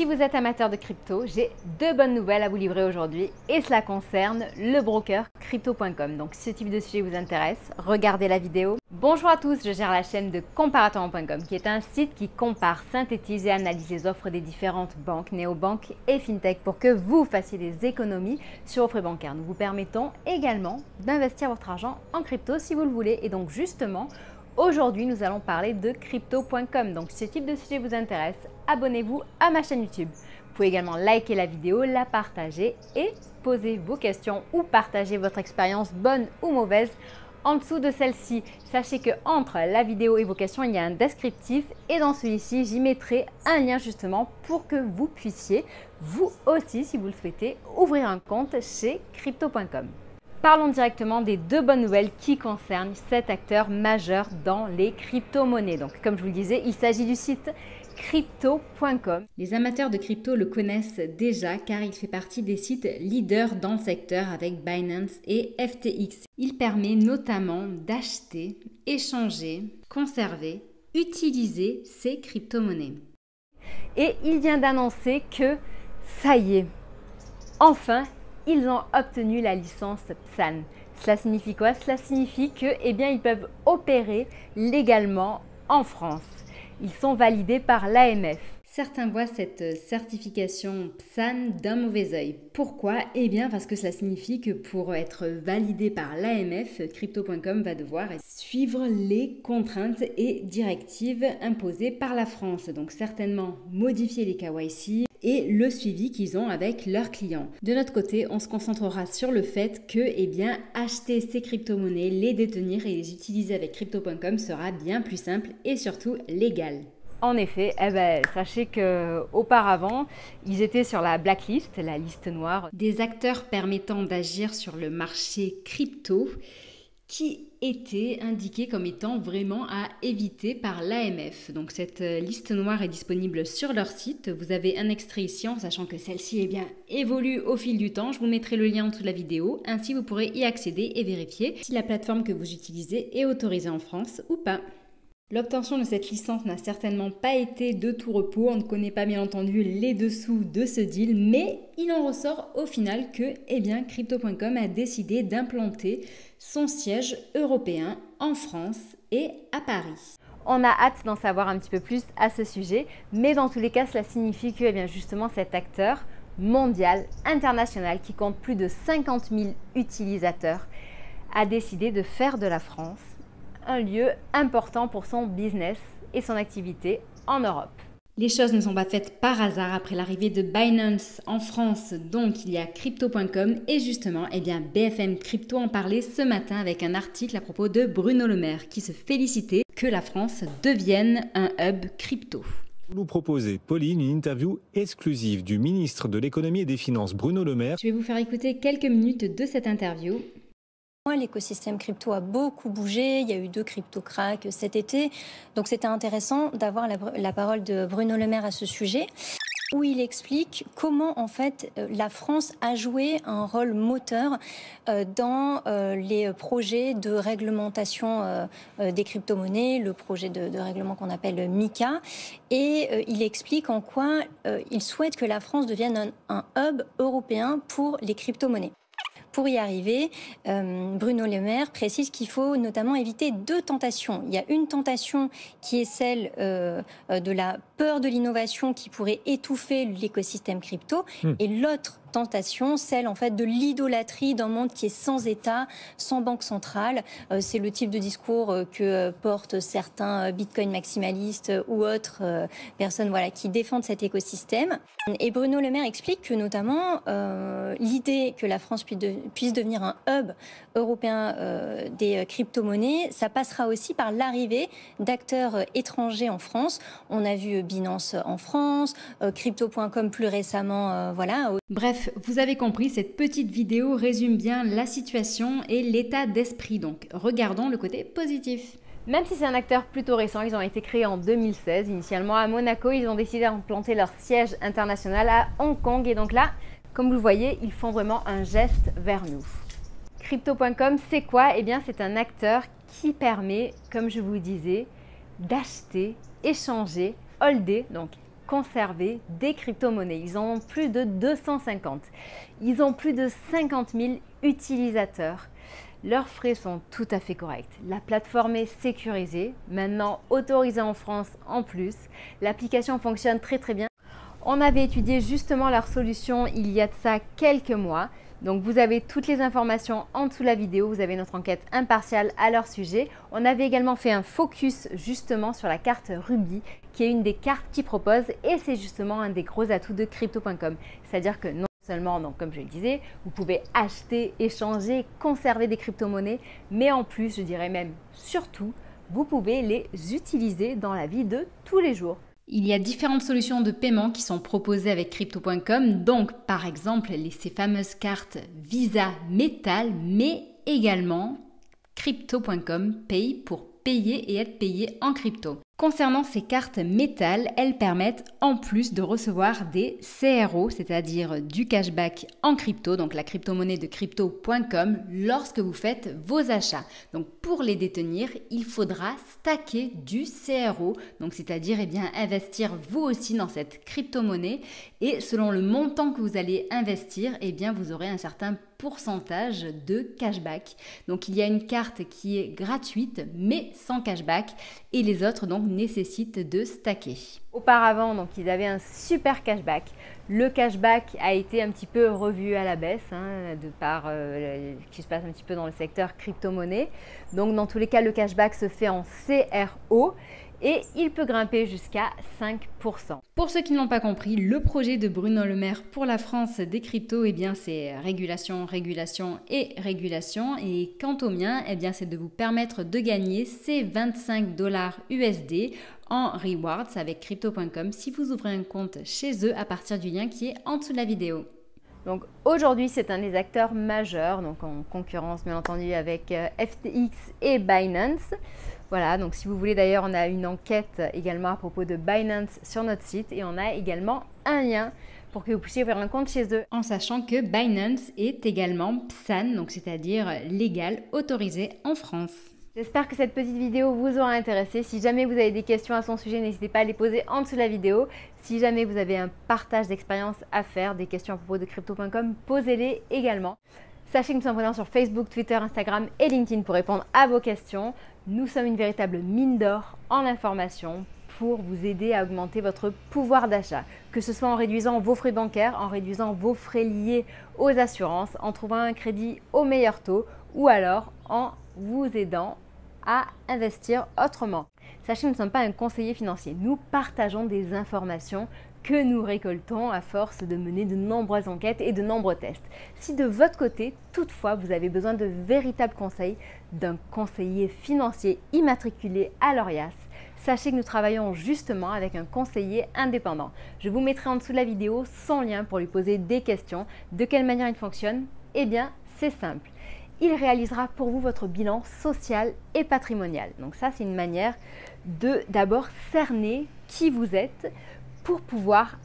si vous êtes amateur de crypto, j'ai deux bonnes nouvelles à vous livrer aujourd'hui et cela concerne le broker crypto.com. Donc si ce type de sujet vous intéresse, regardez la vidéo. Bonjour à tous, je gère la chaîne de comparateur.com qui est un site qui compare, synthétise et analyse les offres des différentes banques, néobanques et fintech pour que vous fassiez des économies sur vos frais bancaires. Nous vous permettons également d'investir votre argent en crypto si vous le voulez et donc justement Aujourd'hui, nous allons parler de crypto.com. Donc, si ce type de sujet vous intéresse, abonnez-vous à ma chaîne YouTube. Vous pouvez également liker la vidéo, la partager et poser vos questions ou partager votre expérience bonne ou mauvaise en dessous de celle-ci. Sachez que entre la vidéo et vos questions, il y a un descriptif et dans celui-ci, j'y mettrai un lien justement pour que vous puissiez, vous aussi, si vous le souhaitez, ouvrir un compte chez crypto.com. Parlons directement des deux bonnes nouvelles qui concernent cet acteur majeur dans les crypto-monnaies. Donc, comme je vous le disais, il s'agit du site crypto.com. Les amateurs de crypto le connaissent déjà car il fait partie des sites leaders dans le secteur avec Binance et FTX. Il permet notamment d'acheter, échanger, conserver, utiliser ces crypto-monnaies. Et il vient d'annoncer que ça y est, enfin, ils ont obtenu la licence PSAN. Cela signifie quoi? Cela signifie que, eh bien, ils peuvent opérer légalement en France. Ils sont validés par l'AMF. Certains voient cette certification PSAN d'un mauvais œil. Pourquoi? Eh bien parce que cela signifie que pour être validé par l'AMF, crypto.com va devoir suivre les contraintes et directives imposées par la France. Donc certainement modifier les KYC, et le suivi qu'ils ont avec leurs clients. De notre côté, on se concentrera sur le fait que eh bien, acheter ces crypto-monnaies, les détenir et les utiliser avec crypto.com sera bien plus simple et surtout légal. En effet, eh ben, sachez que auparavant, ils étaient sur la blacklist, la liste noire des acteurs permettant d'agir sur le marché crypto qui était indiqué comme étant vraiment à éviter par l'AMF. Donc cette euh, liste noire est disponible sur leur site. Vous avez un extrait ici en sachant que celle-ci eh évolue au fil du temps. Je vous mettrai le lien en dessous de la vidéo. Ainsi, vous pourrez y accéder et vérifier si la plateforme que vous utilisez est autorisée en France ou pas. L'obtention de cette licence n'a certainement pas été de tout repos, on ne connaît pas bien entendu les dessous de ce deal, mais il en ressort au final que eh Crypto.com a décidé d'implanter son siège européen en France et à Paris. On a hâte d'en savoir un petit peu plus à ce sujet, mais dans tous les cas, cela signifie que eh bien, justement cet acteur mondial, international, qui compte plus de 50 000 utilisateurs, a décidé de faire de la France un lieu important pour son business et son activité en Europe. Les choses ne sont pas faites par hasard après l'arrivée de Binance en France, donc il y a crypto.com et justement, eh bien BFM Crypto en parlait ce matin avec un article à propos de Bruno Le Maire qui se félicitait que la France devienne un hub crypto. Nous proposer, Pauline, une interview exclusive du ministre de l'économie et des finances Bruno Le Maire. Je vais vous faire écouter quelques minutes de cette interview L'écosystème crypto a beaucoup bougé. Il y a eu deux crypto cracks cet été. Donc c'était intéressant d'avoir la, parole de Bruno Le Maire à ce sujet où il explique comment en fait euh, la France a joué un rôle moteur euh, dans euh, les projets de réglementation des crypto-monnaies, le projet de, règlement qu'on appelle MICA, et il explique en quoi il souhaite que la France devienne un hub européen pour les crypto-monnaies. Pour y arriver, euh, Bruno Le Maire précise qu'il faut notamment éviter deux tentations. Il y a une tentation qui est celle euh, de la peur de l'innovation qui pourrait étouffer l'écosystème crypto, hmm. et l'autre tentation, celle en fait de l'idolâtrie d'un monde qui est sans État, sans banque centrale. Euh, c'est le type de discours euh, que euh, portent certains Bitcoin maximalistes ou autres personnes voilà, qui défendent cet écosystème. Et Bruno Le Maire explique que notamment l'idée que la France puisse devenir un hub européen des crypto-monnaies, ça passera aussi par l'arrivée d'acteurs étrangers en France. On a vu Binance en France, crypto.com plus récemment, voilà. Bref, vous avez compris, cette petite vidéo résume bien la situation et l'état d'esprit. Donc, regardons le côté positif. Même si c'est un acteur plutôt récent, ils ont été créés en 2016. Initialement à Monaco, ils ont décidé d'implanter leur siège international à Hong Kong. Et donc là, comme vous le voyez, ils font vraiment un geste vers nous. Crypto.com, c'est quoi? Eh bien, c'est un acteur qui permet, comme je vous disais, d'acheter, échanger, holder, donc conserver des crypto-monnaies. Ils en ont plus de 250. Ils ont plus de 50 000 utilisateurs. Leurs frais sont tout à fait corrects. La plateforme est sécurisée, maintenant autorisée en France en plus. L'application fonctionne très très bien. On avait étudié justement leur solution il y a de ça quelques mois. Donc vous avez toutes les informations en dessous de la vidéo, vous avez notre enquête impartiale à leur sujet. On avait également fait un focus justement sur la carte Ruby, qui est une des cartes qu'ils proposent et c'est justement un des gros atouts de crypto.com. C'est-à-dire que non seulement, comme je le disais, vous pouvez acheter, échanger, conserver des crypto-monnaies, mais en plus, je dirais même surtout, vous pouvez les utiliser dans la vie de tous les jours. Il y a différentes solutions de paiement qui sont proposées avec crypto.com, donc par exemple ces fameuses cartes Visa Metal, mais également crypto.com Pay pour payer et être payé en crypto. Concernant ces cartes métal, elles permettent en plus de recevoir des CRO, c'est-à-dire du cashback en crypto, donc la crypto-monnaie de crypto.com, lorsque vous faites vos achats. Donc pour les détenir, il faudra stacker du CRO, donc c'est-à-dire eh investir vous aussi dans cette crypto-monnaie et selon le montant que vous allez investir, eh bien vous aurez un certain pourcentage de cashback. Donc il y a une carte qui est gratuite mais sans cashback et les autres donc nécessitent de stacker. Auparavant donc ils avaient un super cashback. Le cashback a été un petit peu revu à la baisse hein, de par euh, ce qui se passe un petit peu dans le secteur crypto-monnaie. Donc dans tous les cas le cashback se fait en CRO et il peut grimper jusqu'à 5%. Pour ceux qui n'ont pas compris, le projet de Bruno Le Maire pour la France des cryptos, eh bien c'est régulation, régulation et régulation. Et quant au mien, eh bien c'est de vous permettre de gagner ces 25 dollars USD en rewards avec crypto.com si vous ouvrez un compte chez eux à partir du lien qui est en dessous de la vidéo. Donc aujourd'hui, c'est un des acteurs majeurs, donc en concurrence bien entendu avec euh, FTX et Binance. Voilà, donc si vous voulez d'ailleurs, on a une enquête également à propos de Binance sur notre site et on a également un lien pour que vous puissiez ouvrir un compte chez eux. En sachant que Binance est également PSAN, donc c'est-à-dire légal, autorisé en France. J'espère que cette petite vidéo vous aura intéressé. Si jamais vous avez des questions à son sujet, n'hésitez pas à les poser en dessous de la vidéo. Si jamais vous avez un partage d'expérience à faire, des questions à propos de crypto.com, posez-les également. Sachez que nous sommes présents sur Facebook, Twitter, Instagram et LinkedIn pour répondre à vos questions. Nous sommes une véritable mine d'or en information pour vous aider à augmenter votre pouvoir d'achat, que ce soit en réduisant vos frais bancaires, en réduisant vos frais liés aux assurances, en trouvant un crédit au meilleur taux ou alors en vous aidant à investir autrement. Sachez que nous ne sommes pas un conseiller financier, nous partageons des informations que nous récoltons à force de mener de nombreuses enquêtes et de nombreux tests. Si de votre côté, toutefois, vous avez besoin de véritables conseils d'un conseiller financier immatriculé à l'ORIAS, sachez que nous travaillons justement avec un conseiller indépendant. Je vous mettrai en dessous de la vidéo son lien pour lui poser des questions. De quelle manière il fonctionne? Eh bien, c'est simple. Il réalisera pour vous votre bilan social et patrimonial. Donc ça, c'est une manière de d'abord cerner qui vous êtes, pour pouvoir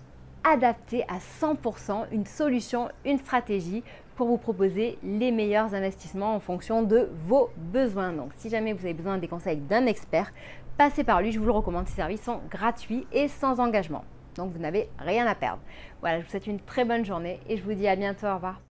adapter à 100% une solution, une stratégie pour vous proposer les meilleurs investissements en fonction de vos besoins. Donc si jamais vous avez besoin des conseils d'un expert, passez par lui, je vous le recommande, ces services sont gratuits et sans engagement. Donc vous n'avez rien à perdre. Voilà, je vous souhaite une très bonne journée et je vous dis à bientôt, au revoir.